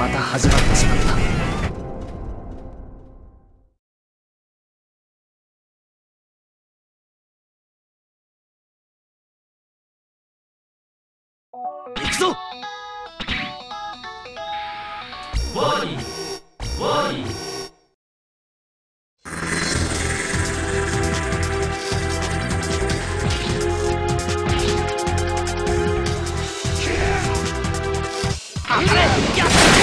また始まってしまった。ぞ！やった